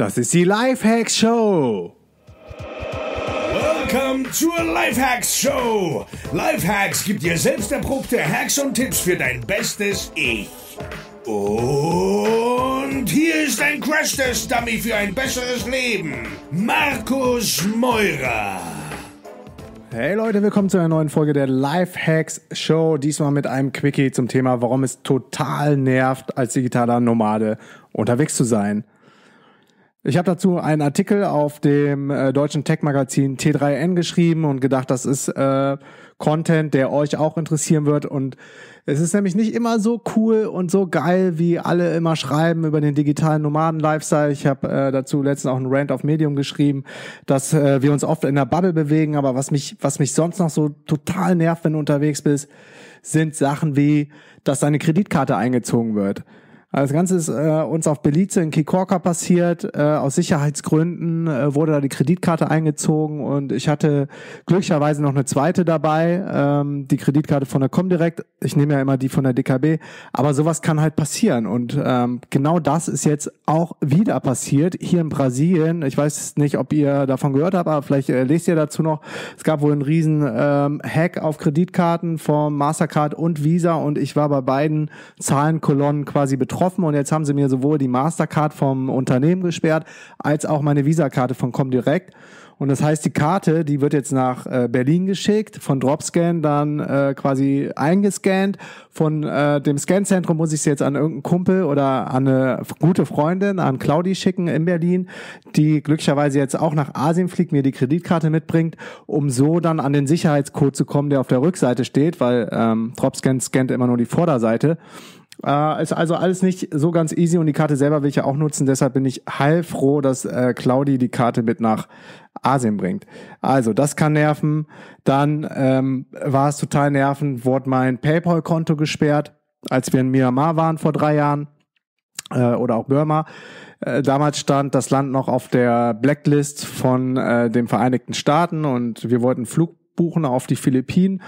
Das ist die Lifehacks Show. Willkommen zur Lifehacks Show. Lifehacks gibt dir selbst erprobte Hacks und Tipps für dein bestes Ich. Und hier ist ein Crash-Test-Dummy für ein besseres Leben. Markus Meurer. Hey Leute, willkommen zu einer neuen Folge der Lifehacks Show. Diesmal mit einem Quickie zum Thema, warum es total nervt, als digitaler Nomade unterwegs zu sein. Ich habe dazu einen Artikel auf dem äh, deutschen Tech-Magazin T3N geschrieben und gedacht, das ist äh, Content, der euch auch interessieren wird. Und es ist nämlich nicht immer so cool und so geil, wie alle immer schreiben über den digitalen Nomaden-Lifestyle. Ich habe äh, dazu letztens auch einen Rant auf Medium geschrieben, dass äh, wir uns oft in der Bubble bewegen. Aber was mich, was mich sonst noch so total nervt, wenn du unterwegs bist, sind Sachen wie, dass deine Kreditkarte eingezogen wird. Also das Ganze ist äh, uns auf Belize in Kikorka passiert. Äh, aus Sicherheitsgründen äh, wurde da die Kreditkarte eingezogen und ich hatte glücklicherweise noch eine zweite dabei, ähm, die Kreditkarte von der Comdirect. Ich nehme ja immer die von der DKB, aber sowas kann halt passieren und ähm, genau das ist jetzt auch wieder passiert hier in Brasilien. Ich weiß nicht, ob ihr davon gehört habt, aber vielleicht äh, lest ihr dazu noch. Es gab wohl einen riesen ähm, Hack auf Kreditkarten vom Mastercard und Visa und ich war bei beiden Zahlenkolonnen quasi betroffen getroffen und jetzt haben sie mir sowohl die Mastercard vom Unternehmen gesperrt, als auch meine Visa-Karte von Comdirect. Und das heißt, die Karte, die wird jetzt nach äh, Berlin geschickt, von Dropscan dann äh, quasi eingescannt. Von äh, dem Scanzentrum muss ich sie jetzt an irgendeinen Kumpel oder an eine gute Freundin, an Claudi schicken in Berlin, die glücklicherweise jetzt auch nach Asien fliegt, mir die Kreditkarte mitbringt, um so dann an den Sicherheitscode zu kommen, der auf der Rückseite steht, weil ähm, Dropscan scannt immer nur die Vorderseite. Äh, ist also alles nicht so ganz easy und die Karte selber will ich ja auch nutzen. Deshalb bin ich heilfroh, dass äh, Claudi die Karte mit nach Asien bringt. Also das kann nerven. Dann ähm, war es total nervend, wurde mein PayPal-Konto gesperrt, als wir in Myanmar waren vor drei Jahren äh, oder auch Burma. Äh, damals stand das Land noch auf der Blacklist von äh, den Vereinigten Staaten und wir wollten Flug buchen auf die Philippinen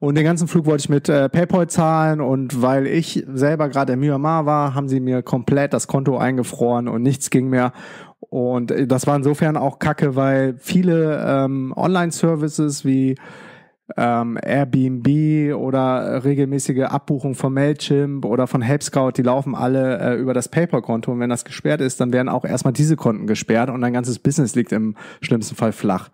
und den ganzen Flug wollte ich mit äh, PayPal zahlen und weil ich selber gerade in Myanmar war, haben sie mir komplett das Konto eingefroren und nichts ging mehr. Und äh, das war insofern auch kacke, weil viele ähm, Online-Services wie ähm, Airbnb oder regelmäßige Abbuchung von Mailchimp oder von HelpScout, die laufen alle äh, über das PayPal-Konto. Und wenn das gesperrt ist, dann werden auch erstmal diese Konten gesperrt und dein ganzes Business liegt im schlimmsten Fall flach.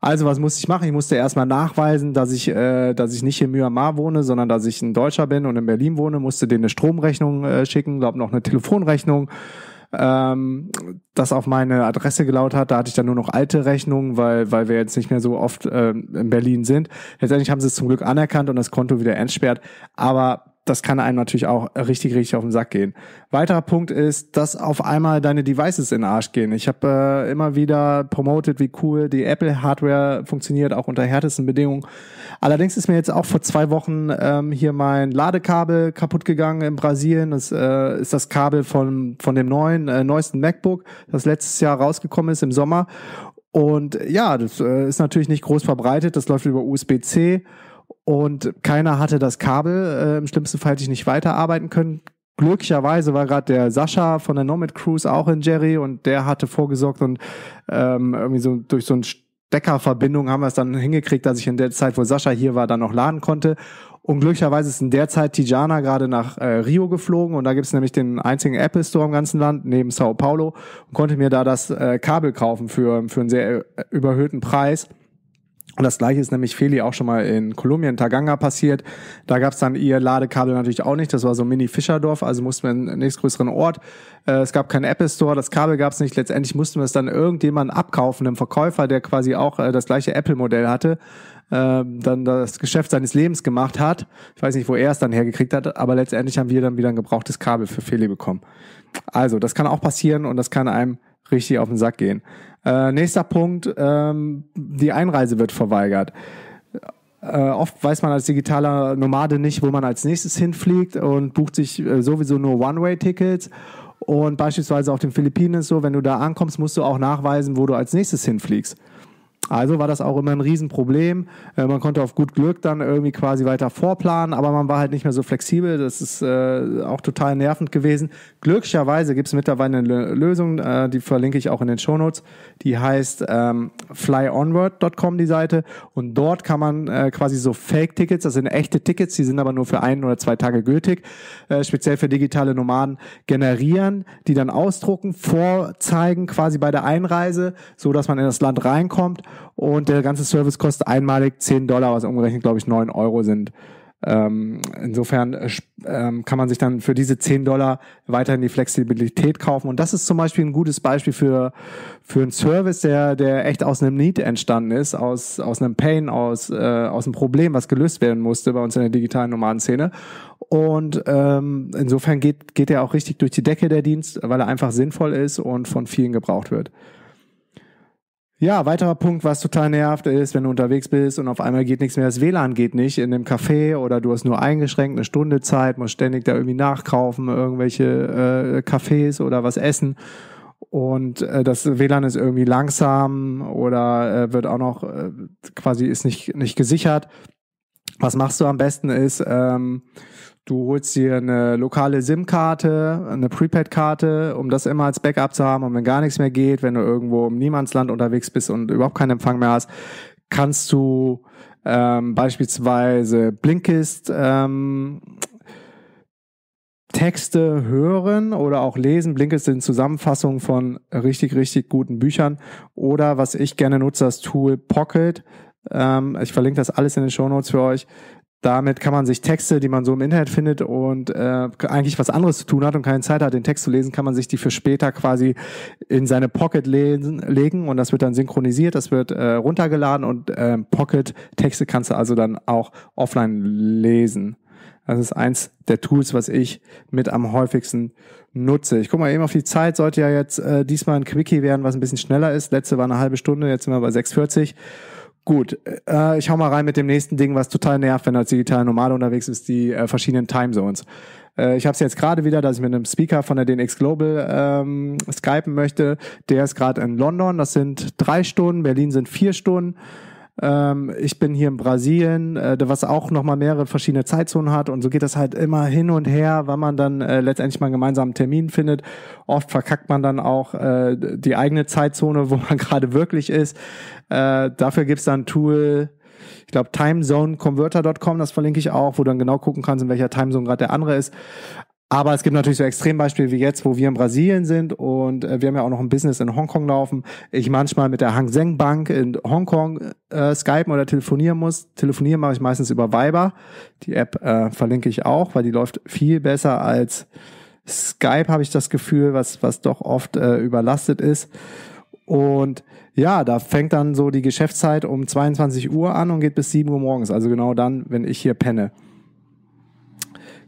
Also was musste ich machen? Ich musste erstmal nachweisen, dass ich, äh, dass ich nicht in Myanmar wohne, sondern dass ich ein Deutscher bin und in Berlin wohne. Musste denen eine Stromrechnung äh, schicken, glaube noch eine Telefonrechnung ähm, das auf meine Adresse gelautet hat. Da hatte ich dann nur noch alte Rechnungen, weil, weil wir jetzt nicht mehr so oft äh, in Berlin sind. Letztendlich haben sie es zum Glück anerkannt und das Konto wieder entsperrt. Aber das kann einem natürlich auch richtig, richtig auf den Sack gehen. Weiterer Punkt ist, dass auf einmal deine Devices in den Arsch gehen. Ich habe äh, immer wieder promoted, wie cool die Apple-Hardware funktioniert, auch unter härtesten Bedingungen. Allerdings ist mir jetzt auch vor zwei Wochen ähm, hier mein Ladekabel kaputt gegangen in Brasilien. Das äh, ist das Kabel von, von dem neuen, äh, neuesten MacBook, das letztes Jahr rausgekommen ist im Sommer. Und ja, das äh, ist natürlich nicht groß verbreitet. Das läuft über USB-C und keiner hatte das Kabel. Äh, Im schlimmsten Fall hätte ich nicht weiterarbeiten können. Glücklicherweise war gerade der Sascha von der Nomad Cruise auch in Jerry und der hatte vorgesorgt und ähm, irgendwie so durch so ein Steckerverbindung haben wir es dann hingekriegt, dass ich in der Zeit, wo Sascha hier war, dann noch laden konnte. Und glücklicherweise ist in der Zeit Tijana gerade nach äh, Rio geflogen und da gibt es nämlich den einzigen Apple Store im ganzen Land neben Sao Paulo und konnte mir da das äh, Kabel kaufen für, für einen sehr äh, überhöhten Preis. Und das gleiche ist nämlich Feli auch schon mal in Kolumbien, Taganga passiert. Da gab es dann ihr Ladekabel natürlich auch nicht. Das war so ein Mini-Fischerdorf, also mussten wir in den nächstgrößeren Ort. Äh, es gab keinen Apple Store, das Kabel gab es nicht. Letztendlich mussten wir es dann irgendjemanden abkaufen, einem Verkäufer, der quasi auch äh, das gleiche Apple-Modell hatte, äh, dann das Geschäft seines Lebens gemacht hat. Ich weiß nicht, wo er es dann hergekriegt hat, aber letztendlich haben wir dann wieder ein gebrauchtes Kabel für Feli bekommen. Also, das kann auch passieren und das kann einem richtig auf den Sack gehen. Äh, nächster Punkt, ähm, die Einreise wird verweigert. Äh, oft weiß man als digitaler Nomade nicht, wo man als nächstes hinfliegt und bucht sich äh, sowieso nur One-Way-Tickets. Und beispielsweise auf den Philippinen ist so, wenn du da ankommst, musst du auch nachweisen, wo du als nächstes hinfliegst. Also war das auch immer ein Riesenproblem. Äh, man konnte auf gut Glück dann irgendwie quasi weiter vorplanen, aber man war halt nicht mehr so flexibel. Das ist äh, auch total nervend gewesen. Glücklicherweise gibt es mittlerweile eine Lösung, äh, die verlinke ich auch in den Shownotes. Die heißt ähm, flyonward.com, die Seite. Und dort kann man äh, quasi so Fake-Tickets, das sind echte Tickets, die sind aber nur für ein oder zwei Tage gültig, äh, speziell für digitale Nomaden generieren, die dann ausdrucken, vorzeigen quasi bei der Einreise, so dass man in das Land reinkommt und der ganze Service kostet einmalig 10 Dollar, was umgerechnet, glaube ich, 9 Euro sind. Ähm, insofern äh, ähm, kann man sich dann für diese 10 Dollar weiterhin die Flexibilität kaufen. Und das ist zum Beispiel ein gutes Beispiel für, für einen Service, der, der echt aus einem Need entstanden ist, aus, aus einem Pain, aus, äh, aus einem Problem, was gelöst werden musste bei uns in der digitalen Nomadenszene. Und ähm, insofern geht, geht er auch richtig durch die Decke, der Dienst, weil er einfach sinnvoll ist und von vielen gebraucht wird. Ja, weiterer Punkt, was total nervt, ist, wenn du unterwegs bist und auf einmal geht nichts mehr, das WLAN geht nicht in dem Café oder du hast nur eingeschränkt eine Stunde Zeit, musst ständig da irgendwie nachkaufen, irgendwelche äh, Cafés oder was essen und äh, das WLAN ist irgendwie langsam oder äh, wird auch noch äh, quasi ist nicht nicht gesichert. Was machst du am besten ist ähm, Du holst dir eine lokale SIM-Karte, eine Prepaid-Karte, um das immer als Backup zu haben. Und wenn gar nichts mehr geht, wenn du irgendwo im Niemandsland unterwegs bist und überhaupt keinen Empfang mehr hast, kannst du ähm, beispielsweise Blinkist ähm, Texte hören oder auch lesen. Blinkist sind Zusammenfassungen von richtig, richtig guten Büchern. Oder was ich gerne nutze, das Tool Pocket. Ähm, ich verlinke das alles in den Show Notes für euch. Damit kann man sich Texte, die man so im Internet findet und äh, eigentlich was anderes zu tun hat und keine Zeit hat, den Text zu lesen, kann man sich die für später quasi in seine Pocket lesen, legen und das wird dann synchronisiert, das wird äh, runtergeladen und äh, Pocket-Texte kannst du also dann auch offline lesen. Das ist eins der Tools, was ich mit am häufigsten nutze. Ich gucke mal eben auf die Zeit, sollte ja jetzt äh, diesmal ein Quickie werden, was ein bisschen schneller ist. Letzte war eine halbe Stunde, jetzt sind wir bei 6,40. Gut, äh, ich hau mal rein mit dem nächsten Ding, was total nervt, wenn du als digitaler Nomade unterwegs ist, die äh, verschiedenen Timezones. Äh, ich habe es jetzt gerade wieder, dass ich mit einem Speaker von der DNX Global ähm, skypen möchte. Der ist gerade in London, das sind drei Stunden, Berlin sind vier Stunden. Ähm, ich bin hier in Brasilien, äh, was auch nochmal mehrere verschiedene Zeitzonen hat und so geht das halt immer hin und her, wann man dann äh, letztendlich mal einen gemeinsamen Termin findet. Oft verkackt man dann auch äh, die eigene Zeitzone, wo man gerade wirklich ist. Äh, dafür gibt's dann ein Tool, ich glaube timezoneconverter.com, das verlinke ich auch, wo du dann genau gucken kannst, in welcher Timezone gerade der andere ist. Aber es gibt natürlich so Extrembeispiele wie jetzt, wo wir in Brasilien sind und äh, wir haben ja auch noch ein Business in Hongkong laufen. Ich manchmal mit der Hang Seng Bank in Hongkong äh, skypen oder telefonieren muss. Telefonieren mache ich meistens über Viber. Die App äh, verlinke ich auch, weil die läuft viel besser als Skype, habe ich das Gefühl, was, was doch oft äh, überlastet ist. Und ja, da fängt dann so die Geschäftszeit um 22 Uhr an und geht bis 7 Uhr morgens. Also genau dann, wenn ich hier penne.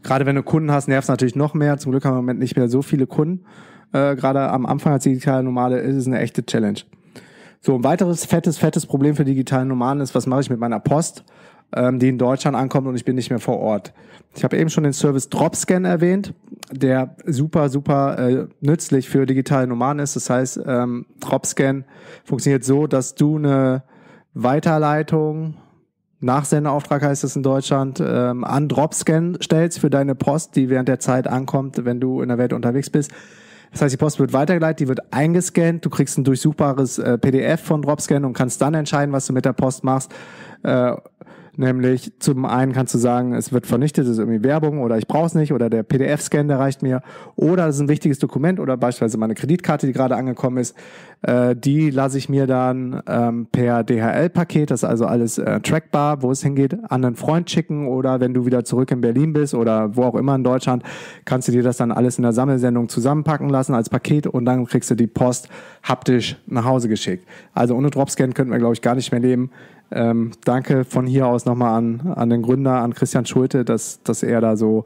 Gerade wenn du Kunden hast, nervt natürlich noch mehr. Zum Glück haben wir im Moment nicht mehr so viele Kunden. Äh, Gerade am Anfang als digitale Nomade ist es eine echte Challenge. So, ein weiteres fettes, fettes Problem für digitale Nomaden ist, was mache ich mit meiner Post, ähm, die in Deutschland ankommt und ich bin nicht mehr vor Ort. Ich habe eben schon den Service Dropscan erwähnt, der super, super äh, nützlich für digitale Nomaden ist. Das heißt, ähm, Dropscan funktioniert so, dass du eine Weiterleitung Nachsendeauftrag heißt es in Deutschland, ähm, an Dropscan stellst für deine Post, die während der Zeit ankommt, wenn du in der Welt unterwegs bist. Das heißt, die Post wird weitergeleitet, die wird eingescannt, du kriegst ein durchsuchbares äh, PDF von Dropscan und kannst dann entscheiden, was du mit der Post machst. Äh, Nämlich zum einen kannst du sagen, es wird vernichtet, es ist irgendwie Werbung oder ich brauche es nicht oder der PDF-Scan, der reicht mir. Oder es ist ein wichtiges Dokument oder beispielsweise meine Kreditkarte, die gerade angekommen ist. Äh, die lasse ich mir dann ähm, per DHL-Paket, das ist also alles äh, trackbar, wo es hingeht, an einen Freund schicken oder wenn du wieder zurück in Berlin bist oder wo auch immer in Deutschland, kannst du dir das dann alles in der Sammelsendung zusammenpacken lassen als Paket und dann kriegst du die Post haptisch nach Hause geschickt. Also ohne Dropscan könnten wir, glaube ich, gar nicht mehr leben. Ähm, danke von hier aus nochmal an, an den Gründer, an Christian Schulte, dass, dass er da so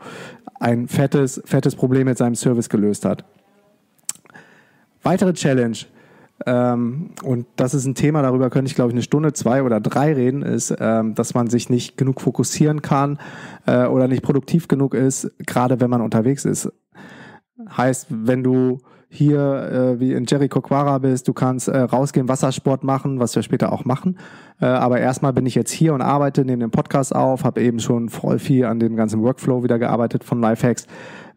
ein fettes, fettes Problem mit seinem Service gelöst hat. Weitere Challenge, ähm, und das ist ein Thema, darüber könnte ich glaube ich eine Stunde, zwei oder drei reden, ist, ähm, dass man sich nicht genug fokussieren kann äh, oder nicht produktiv genug ist, gerade wenn man unterwegs ist. Heißt, wenn du hier äh, wie in Jericho Quara bist, du kannst äh, rausgehen, Wassersport machen, was wir später auch machen. Äh, aber erstmal bin ich jetzt hier und arbeite, nehme den Podcast auf, habe eben schon voll viel an dem ganzen Workflow wieder gearbeitet von Lifehacks.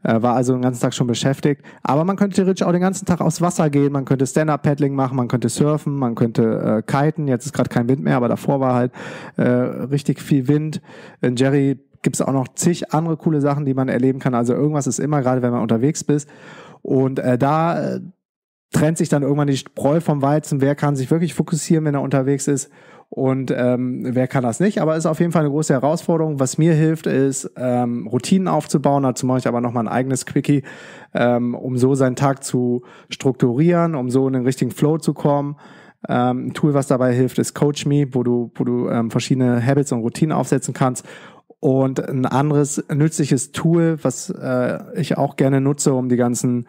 Äh, war also den ganzen Tag schon beschäftigt. Aber man könnte theoretisch auch den ganzen Tag aufs Wasser gehen, man könnte Stand-Up-Paddling machen, man könnte surfen, man könnte äh, kiten. Jetzt ist gerade kein Wind mehr, aber davor war halt äh, richtig viel Wind. In Jerry gibt es auch noch zig andere coole Sachen, die man erleben kann. Also irgendwas ist immer, gerade wenn man unterwegs bist. Und äh, da äh, trennt sich dann irgendwann die Spreu vom Weizen. Wer kann sich wirklich fokussieren, wenn er unterwegs ist? Und ähm, wer kann das nicht? Aber ist auf jeden Fall eine große Herausforderung. Was mir hilft, ist ähm, Routinen aufzubauen. Dazu mache ich aber noch mal ein eigenes Quickie, ähm, um so seinen Tag zu strukturieren, um so in den richtigen Flow zu kommen. Ähm, ein Tool, was dabei hilft, ist Coach Me, wo du, wo du ähm, verschiedene Habits und Routinen aufsetzen kannst. Und ein anderes nützliches Tool, was äh, ich auch gerne nutze, um die ganzen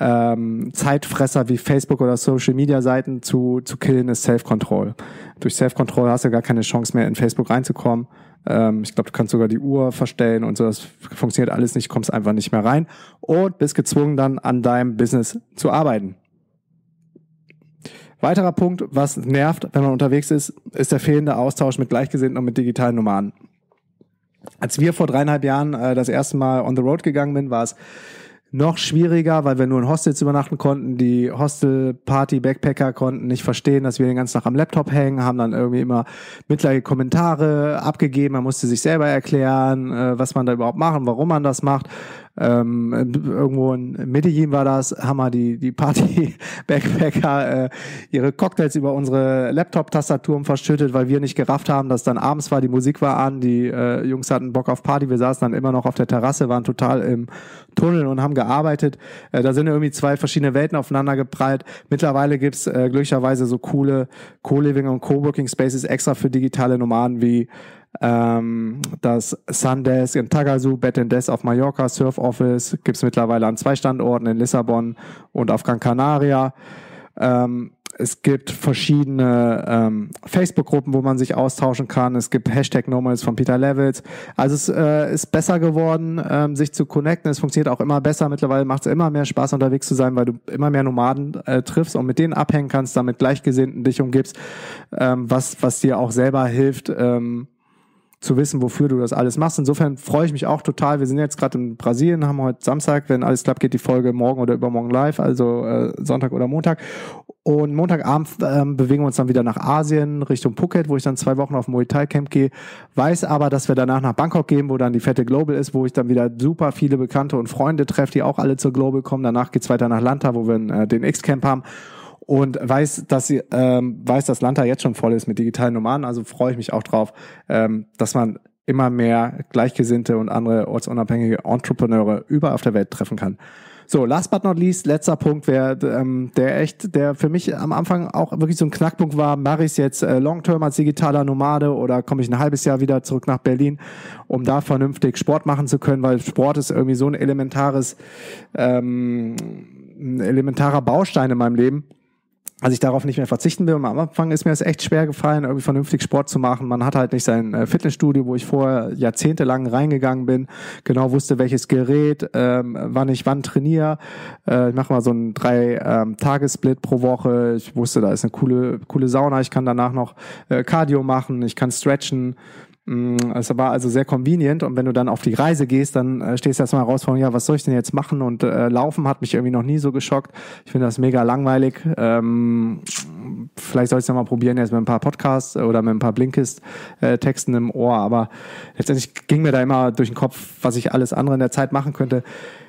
ähm, Zeitfresser wie Facebook oder Social Media Seiten zu, zu killen, ist Self-Control. Durch Self-Control hast du gar keine Chance mehr in Facebook reinzukommen. Ähm, ich glaube, du kannst sogar die Uhr verstellen und so. Das funktioniert alles nicht, kommst einfach nicht mehr rein und bist gezwungen dann an deinem Business zu arbeiten. Weiterer Punkt, was nervt, wenn man unterwegs ist, ist der fehlende Austausch mit Gleichgesinnten und mit digitalen Nomaden. Als wir vor dreieinhalb Jahren äh, das erste Mal on the road gegangen sind, war es noch schwieriger, weil wir nur in Hostels übernachten konnten. Die Hostel-Party-Backpacker konnten nicht verstehen, dass wir den ganzen Tag am Laptop hängen, haben dann irgendwie immer mittlere Kommentare abgegeben. Man musste sich selber erklären, äh, was man da überhaupt machen, warum man das macht. Ähm, irgendwo in Medellin war das, haben wir die, die Party-Backpacker äh, ihre Cocktails über unsere Laptop-Tastaturen verschüttet, weil wir nicht gerafft haben, dass dann abends war, die Musik war an, die äh, Jungs hatten Bock auf Party, wir saßen dann immer noch auf der Terrasse, waren total im Tunnel und haben gearbeitet. Äh, da sind irgendwie zwei verschiedene Welten aufeinander geprallt. Mittlerweile gibt's äh, glücklicherweise so coole Co-Living und Co-Working Spaces extra für digitale Nomaden wie ähm, das Sundesk in Tagazu, Bed Desk auf Mallorca, Surf Office gibt's mittlerweile an zwei Standorten in Lissabon und auf Gran Canaria. Ähm, es gibt verschiedene ähm, Facebook-Gruppen, wo man sich austauschen kann. Es gibt Hashtag Nomads von Peter Levels. Also es äh, ist besser geworden, ähm, sich zu connecten. Es funktioniert auch immer besser. Mittlerweile macht es immer mehr Spaß, unterwegs zu sein, weil du immer mehr Nomaden äh, triffst und mit denen abhängen kannst, damit Gleichgesinnten dich umgibst, ähm, was, was dir auch selber hilft, ähm, zu wissen, wofür du das alles machst. Insofern freue ich mich auch total. Wir sind jetzt gerade in Brasilien, haben heute Samstag, wenn alles klappt, geht die Folge morgen oder übermorgen live, also äh, Sonntag oder Montag. Und Montagabend ähm, bewegen wir uns dann wieder nach Asien, Richtung Phuket, wo ich dann zwei Wochen auf Muay Thai Camp gehe. Weiß aber, dass wir danach nach Bangkok gehen, wo dann die fette Global ist, wo ich dann wieder super viele Bekannte und Freunde treffe, die auch alle zur Global kommen. Danach geht's weiter nach Lanta, wo wir äh, den X-Camp haben und weiß, dass sie ähm, weiß, dass Lanta jetzt schon voll ist mit digitalen Nomaden. Also freue ich mich auch drauf, ähm, dass man immer mehr Gleichgesinnte und andere ortsunabhängige Entrepreneure überall auf der Welt treffen kann. So, last but not least, letzter Punkt wäre, ähm, der echt, der für mich am Anfang auch wirklich so ein Knackpunkt war, mache ich es jetzt äh, long-term als digitaler Nomade oder komme ich ein halbes Jahr wieder zurück nach Berlin, um da vernünftig Sport machen zu können, weil Sport ist irgendwie so ein elementares, ähm, ein elementarer Baustein in meinem Leben als ich darauf nicht mehr verzichten will. Und am Anfang ist mir es echt schwer gefallen, irgendwie vernünftig Sport zu machen. Man hat halt nicht sein äh, Fitnessstudio, wo ich vorher jahrzehntelang reingegangen bin, genau wusste, welches Gerät, ähm, wann ich wann trainiere. Äh, ich mache mal so einen drei ähm, Tagessplit pro Woche. Ich wusste, da ist eine coole, coole Sauna. Ich kann danach noch äh, Cardio machen, ich kann stretchen. Mm, es war also sehr convenient und wenn du dann auf die Reise gehst, dann äh, stehst du erstmal raus von, ja, was soll ich denn jetzt machen? Und äh, Laufen hat mich irgendwie noch nie so geschockt. Ich finde das mega langweilig. Ähm, vielleicht soll ich es ja mal probieren, jetzt mit ein paar Podcasts oder mit ein paar Blinkist-Texten im Ohr, aber letztendlich ging mir da immer durch den Kopf, was ich alles andere in der Zeit machen könnte.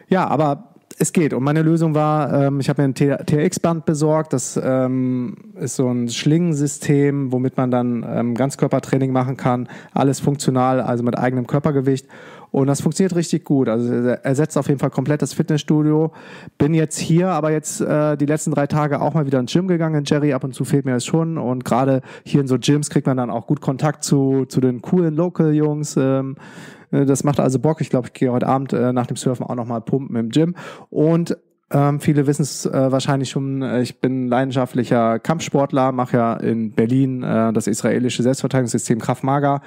Ja, aber es geht. Und meine Lösung war, ähm, ich habe mir ein TRX-Band besorgt. Das ähm, ist so ein Schlingensystem, womit man dann ähm, Ganzkörpertraining machen kann. Alles funktional, also mit eigenem Körpergewicht. Und das funktioniert richtig gut. Also ersetzt auf jeden Fall komplett das Fitnessstudio. Bin jetzt hier, aber jetzt äh, die letzten drei Tage auch mal wieder ins Gym gegangen. Jerry, ab und zu fehlt mir das schon. Und gerade hier in so Gyms kriegt man dann auch gut Kontakt zu, zu den coolen Local-Jungs. Ähm, äh, das macht also Bock. Ich glaube, ich gehe heute Abend äh, nach dem Surfen auch nochmal pumpen im Gym. Und ähm, viele wissen es äh, wahrscheinlich schon, äh, ich bin leidenschaftlicher Kampfsportler, mache ja in Berlin äh, das israelische Selbstverteidigungssystem Krav Maga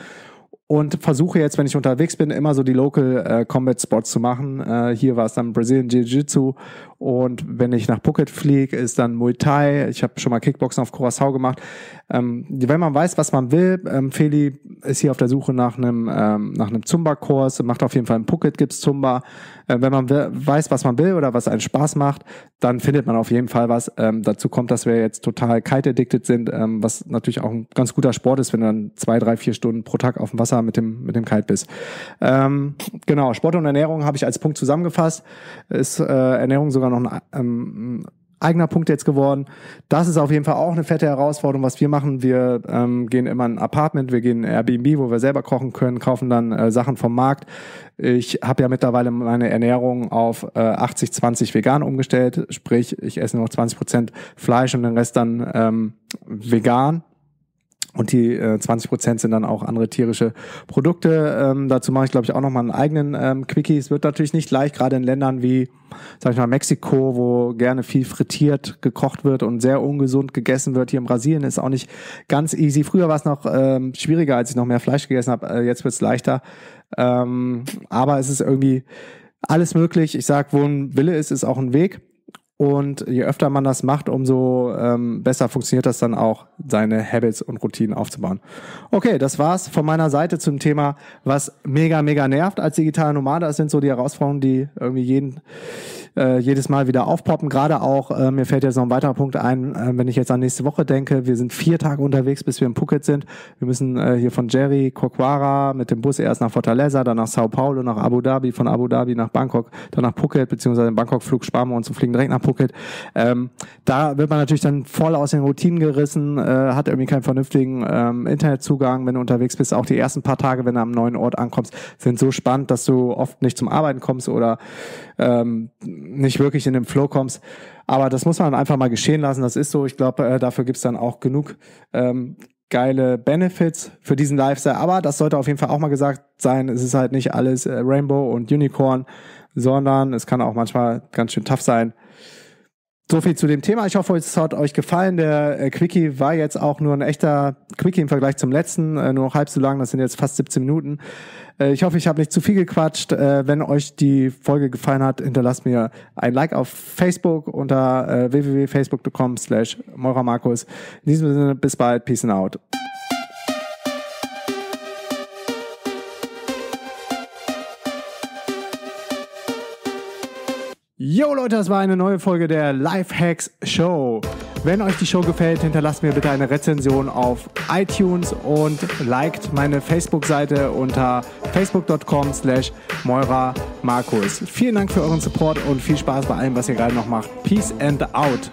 und versuche jetzt, wenn ich unterwegs bin, immer so die Local äh, Combat Spots zu machen. Äh, hier war es dann Brazilian Jiu-Jitsu und wenn ich nach Phuket fliege, ist dann Muay Thai. Ich habe schon mal Kickboxen auf Curacao gemacht. Ähm, wenn man weiß, was man will, ähm, Feli ist hier auf der Suche nach einem ähm, nach einem Zumba-Kurs, macht auf jeden Fall in Phuket gibt's Zumba. Äh, wenn man weiß, was man will oder was einen Spaß macht, dann findet man auf jeden Fall was. Ähm, dazu kommt, dass wir jetzt total kite-addicted sind, ähm, was natürlich auch ein ganz guter Sport ist, wenn du dann zwei, drei, vier Stunden pro Tag auf dem Wasser mit dem mit dem Kite bist. Ähm, genau, Sport und Ernährung habe ich als Punkt zusammengefasst. Ist äh, Ernährung sogar noch ein ähm, eigener Punkt jetzt geworden. Das ist auf jeden Fall auch eine fette Herausforderung, was wir machen. Wir ähm, gehen immer in ein Apartment, wir gehen in Airbnb, wo wir selber kochen können, kaufen dann äh, Sachen vom Markt. Ich habe ja mittlerweile meine Ernährung auf äh, 80-20 vegan umgestellt, sprich ich esse nur noch 20 Prozent Fleisch und den Rest dann ähm, vegan. Und die äh, 20 Prozent sind dann auch andere tierische Produkte. Ähm, dazu mache ich, glaube ich, auch nochmal einen eigenen ähm, Quickie. Es wird natürlich nicht leicht, gerade in Ländern wie, sag ich mal, Mexiko, wo gerne viel frittiert gekocht wird und sehr ungesund gegessen wird. Hier in Brasilien ist auch nicht ganz easy. Früher war es noch ähm, schwieriger, als ich noch mehr Fleisch gegessen habe. Äh, jetzt wird es leichter. Ähm, aber es ist irgendwie alles möglich. Ich sag, wo ein Wille ist, ist auch ein Weg. Und je öfter man das macht, umso ähm, besser funktioniert das dann auch, seine Habits und Routinen aufzubauen. Okay, das war's von meiner Seite zum Thema, was mega, mega nervt als digitaler Nomade. Das sind so die Herausforderungen, die irgendwie jeden äh, jedes Mal wieder aufpoppen. Gerade auch, äh, mir fällt jetzt noch ein weiterer Punkt ein, äh, wenn ich jetzt an nächste Woche denke, wir sind vier Tage unterwegs, bis wir in Phuket sind. Wir müssen äh, hier von Jerry, Kokwara mit dem Bus erst nach Fortaleza, dann nach Sao Paulo, nach Abu Dhabi, von Abu Dhabi nach Bangkok, dann nach Phuket, beziehungsweise den Bangkok-Flug sparen wir uns und fliegen direkt nach Phuket. Ähm, da wird man natürlich dann voll aus den Routinen gerissen, äh, hat irgendwie keinen vernünftigen ähm, Internetzugang, wenn du unterwegs bist. Auch die ersten paar Tage, wenn du am neuen Ort ankommst, sind so spannend, dass du oft nicht zum Arbeiten kommst oder ähm, nicht wirklich in den Flow kommst. Aber das muss man einfach mal geschehen lassen. Das ist so. Ich glaube, äh, dafür gibt's dann auch genug ähm, geile Benefits für diesen Lifestyle. Aber das sollte auf jeden Fall auch mal gesagt sein. Es ist halt nicht alles äh, Rainbow und Unicorn, sondern es kann auch manchmal ganz schön tough sein. So viel zu dem Thema. Ich hoffe, es hat euch gefallen. Der äh, Quickie war jetzt auch nur ein echter Quickie im Vergleich zum letzten, äh, nur noch halb so lang. Das sind jetzt fast 17 Minuten. Äh, ich hoffe, ich habe nicht zu viel gequatscht. Wenn euch die Folge gefallen hat, hinterlasst mir ein Like auf Facebook unter www.facebook.com slash Markus. In diesem Sinne, bis bald. Peace and out. Yo Leute, das war eine neue Folge der Lifehacks Show. Wenn euch die Show gefällt, hinterlasst mir bitte eine Rezension auf iTunes und liked meine Facebook-Seite unter facebook.com slash Moira Markus. Vielen Dank für euren Support und viel Spaß bei allem, was ihr gerade noch macht. Peace and out.